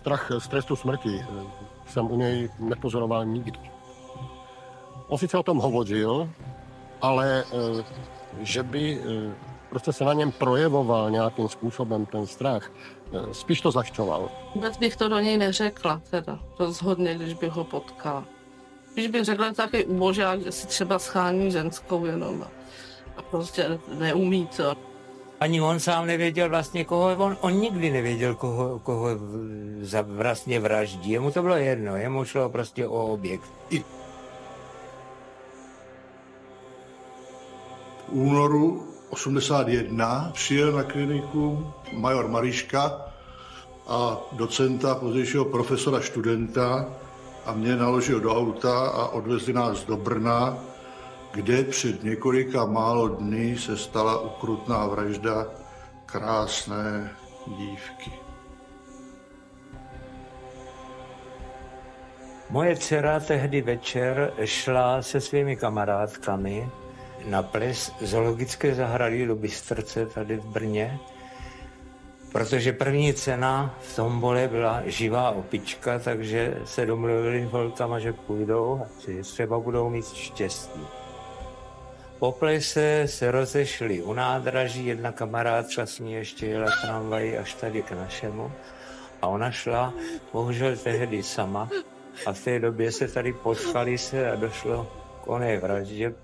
strach z trestu smrti jsem u něj nepozoroval nikdy. On sice o tom hovořil, ale že by prostě se na něm projevoval nějakým způsobem ten strach, spíš to zašťoval. Vůbec bych to do něj neřekla, teda rozhodně, když bych ho potkala. Když bych řekla takový ubožák, že si třeba schání ženskou jenom a prostě neumí to. Ani on sám nevěděl vlastně, koho, on, on nikdy nevěděl, koho, koho za, vlastně vraždí. Jemu to bylo jedno, jemu šlo prostě o objekt. I v únoru 81 přijel na kliniku major Mariška a docenta, pozdějšího profesora studenta a mě naložil do auta a odvezli nás do Brna, kde před několika málo dny se stala ukrutná vražda krásné dívky. Moje dcera tehdy večer šla se svými kamarádkami na ples zoologické zahrady do Bystrce tady v Brně, protože první cena v tombole byla živá opička, takže se domluvili holkama, že půjdou a třeba budou mít štěstí. Po plese se rozešli u nádraží, jedna kamarádka s ní ještě jela tramvaj až tady k našemu a ona šla bohužel tehdy sama a v té době se tady potkali se a došlo k oné vraždě,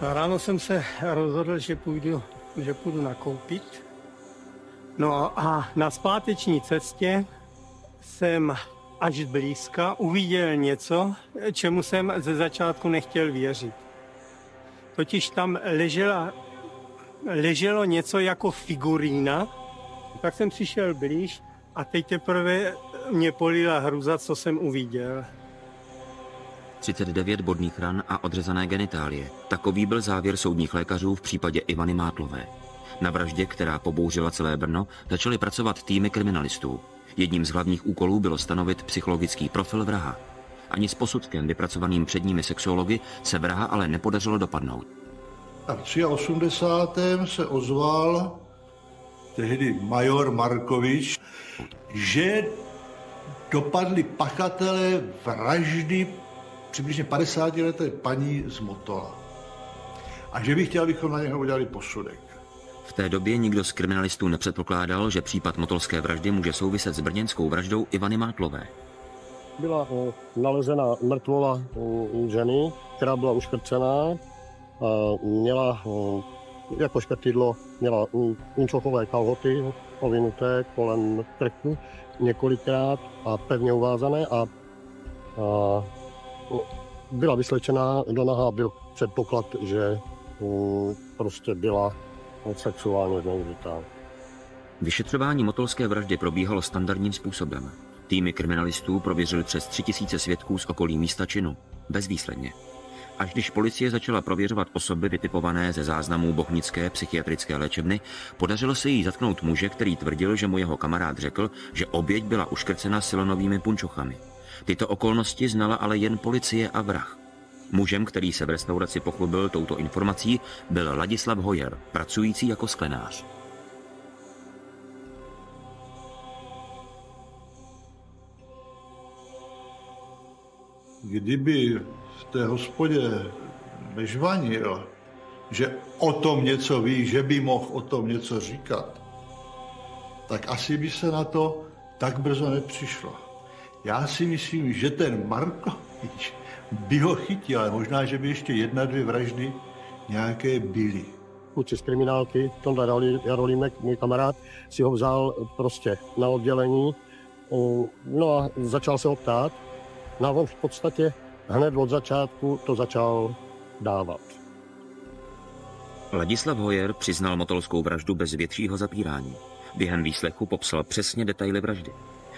Ráno jsem se rozhodl, že půjdu, že půjdu nakoupit. No a na zpáteční cestě jsem až blízka uviděl něco, čemu jsem ze začátku nechtěl věřit. Totiž tam ležela, leželo něco jako figurína, tak jsem přišel blíž a teď teprve mě polila hruza, co jsem uviděl. 39 bodných ran a odřezané genitálie. Takový byl závěr soudních lékařů v případě Ivany Mátlové. Na vraždě, která pobouřila celé Brno, začaly pracovat týmy kriminalistů. Jedním z hlavních úkolů bylo stanovit psychologický profil vraha. Ani s posudkem vypracovaným předními sexuology se vraha ale nepodařilo dopadnout. V 83. se ozval tehdy major Markovič, že dopadli pachatelé vraždy přibližně 50 leté paní z Motola. A že bych chtěl, abychom na něho udělali posudek. V té době nikdo z kriminalistů nepředpokládal, že případ motolské vraždy může souviset s brněnskou vraždou Ivany Mátlové. Byla uh, nalezena mrtvola ženy, která byla uškrcená. Měla uh, jako škrtidlo měla unčochové kalhoty povinuté kolem krku několikrát a pevně uvázané a, a byla vyslečená do naha, byl předpoklad, že mm, prostě byla sexuálně zneužitá. Vyšetřování motolské vraždy probíhalo standardním způsobem. Týmy kriminalistů prověřili přes 3000 svědků z okolí místa činu. Bezvýsledně. Až když policie začala prověřovat osoby vytipované ze záznamů Bochnické psychiatrické léčebny, podařilo se jí zatknout muže, který tvrdil, že mu jeho kamarád řekl, že oběť byla uškrcena silonovými punčochami. Tyto okolnosti znala ale jen policie a vrah. Mužem, který se v restauraci pochlubil touto informací, byl Ladislav Hojer, pracující jako sklenář. Kdyby v té hospodě nežvanil, že o tom něco ví, že by mohl o tom něco říkat, tak asi by se na to tak brzo nepřišlo. Já si myslím, že ten Markovič by ho chytil, ale možná, že by ještě jedna, dvě vraždy nějaké byly. Kluci z kriminálky, Tonda Jarolímek, můj kamarád, si ho vzal prostě na oddělení. No a začal se ho ptát. No a on v podstatě hned od začátku to začal dávat. Ladislav Hojer přiznal motolskou vraždu bez většího zapírání. Během výslechu popsal přesně detaily vraždy.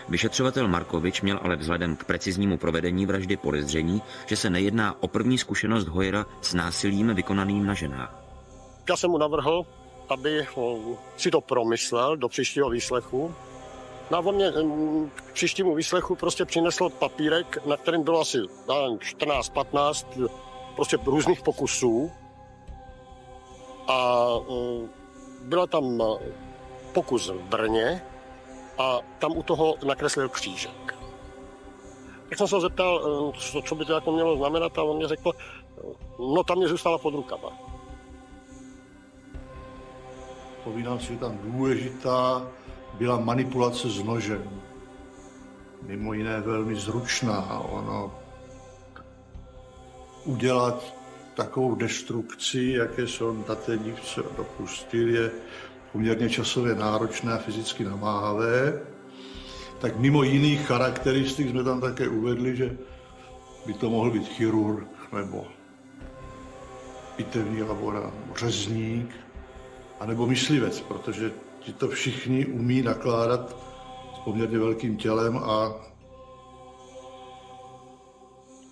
Vyšetřovatel Markovič měl ale vzhledem k preciznímu provedení vraždy podezření, že se nejedná o první zkušenost Hojera s násilím vykonaným na ženách. Já jsem mu navrhl, aby si to promyslel do příštího výslechu. No mě k příštímu výslechu prostě přinesl papírek, na kterém bylo asi 14-15 prostě různých pokusů. A byla tam pokus v Brně a tam u toho nakreslil křížek. Tak jsem se ho zeptal, co, co by to jako mělo znamenat a on mě řekl, no tam mě zůstala pod rukama. Povídám si, že tam důležitá byla manipulace s nožem. Mimo jiné velmi zručná. Ono udělat takovou destrukci, jaké se on na té dívce dopustil, je poměrně časově náročné a fyzicky namáhavé. Tak mimo jiných charakteristik jsme tam také uvedli, že by to mohl být chirurg nebo pitevní laborant, řezník, anebo myslivec, protože ti to všichni umí nakládat s poměrně velkým tělem a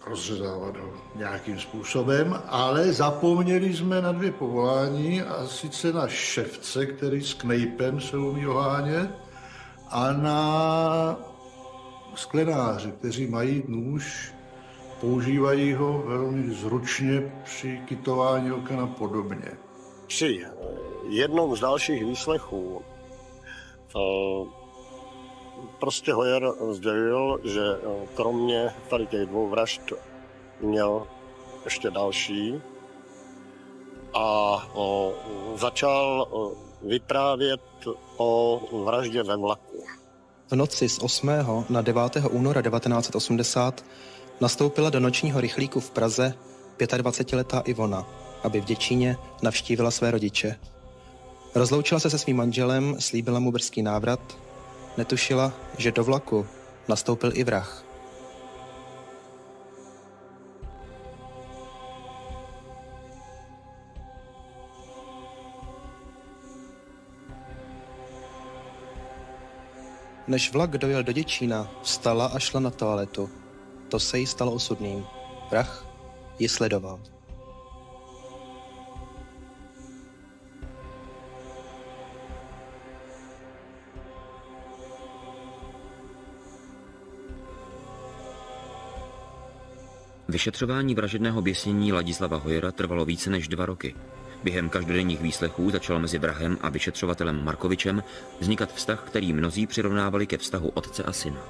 rozřezávat ho nějakým způsobem, ale zapomněli jsme na dvě povolání, a sice na ševce, který s knejpem se umí ohánět, a na sklenáře, kteří mají nůž, používají ho velmi zručně při kytování oken a podobně. Při jednom z dalších výslechů prostě Hoyer sdělil, že eh, kromě tady těch dvou vražd měl ještě další a o, začal vyprávět o vraždě ve vlaku. V noci z 8. na 9. února 1980 nastoupila do nočního rychlíku v Praze 25-letá Ivona, aby v Děčíně navštívila své rodiče. Rozloučila se se svým manželem, slíbila mu brzký návrat Netušila, že do vlaku nastoupil i vrah. Než vlak dojel do Děčína, vstala a šla na toaletu. To se jí stalo osudným. Vrah ji sledoval. Vyšetřování vražedného běsnění Ladislava Hojera trvalo více než dva roky. Během každodenních výslechů začal mezi vrahem a vyšetřovatelem Markovičem vznikat vztah, který mnozí přirovnávali ke vztahu otce a syna.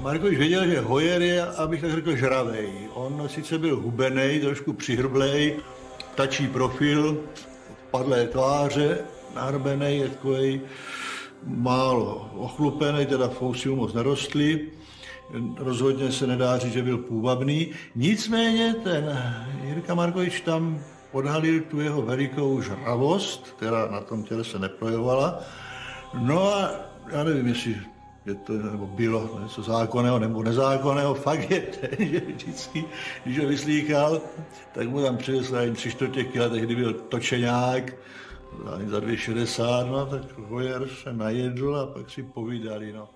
Markovič věděl, že Hojer je, abych tak řekl, žravej. On sice byl hubený, trošku přihrblej, tačí profil, padlé tváře, nahrbený, takový málo ochlupený, teda fousy moc nerostly rozhodně se nedá říct, že byl půvabný. Nicméně ten Jirka Markovič tam odhalil tu jeho velikou žravost, která na tom těle se neprojevovala. No a já nevím, jestli je to nebo bylo něco zákonného nebo nezákonného, fakt je ten, že vždycky, když ho vyslíkal, tak mu tam přinesl jen tři čtvrtě kila, tehdy byl točeňák, za 2,60, no tak Hojer se najedl a pak si povídali, no.